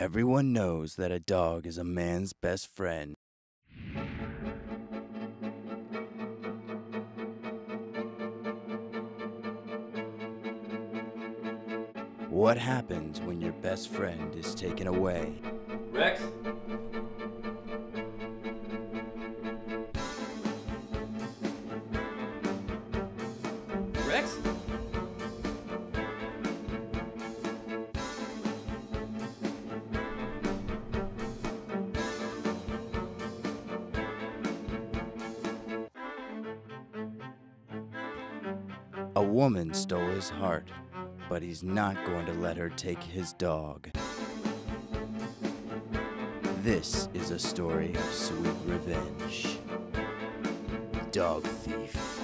Everyone knows that a dog is a man's best friend. What happens when your best friend is taken away? Rex? Rex? Woman stole his heart, but he's not going to let her take his dog. This is a story of sweet revenge. Dog Thief.